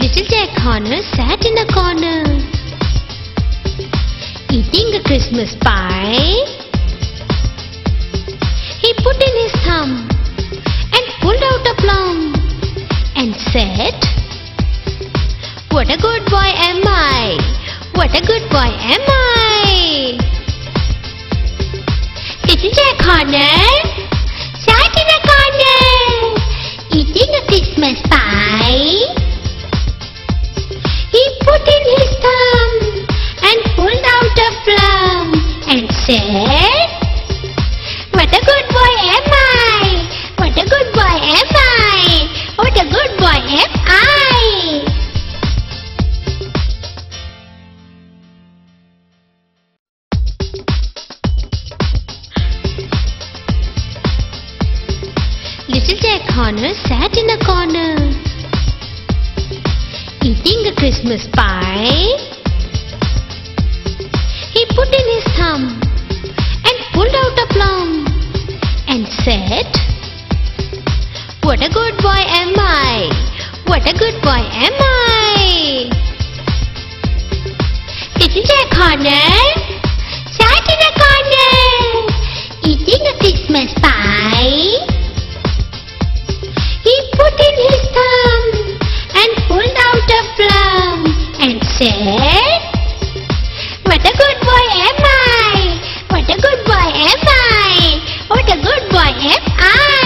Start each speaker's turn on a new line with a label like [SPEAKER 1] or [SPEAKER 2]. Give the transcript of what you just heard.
[SPEAKER 1] Little Jack Horner sat in a corner, eating a Christmas pie. He put in his thumb and pulled out a plum and said, What a good boy am I! What a good boy am I! Little Jack Horner What a good boy am I! What a good boy am I! What a good boy am I! Little Jack Horner sat in a corner, eating a Christmas pie. He put in his thumb said, What a good boy am I! What a good boy am I! Sitting in a corner, sat in a corner, eating a Christmas pie. He put in his thumb and pulled out a plum and said, Yes, I.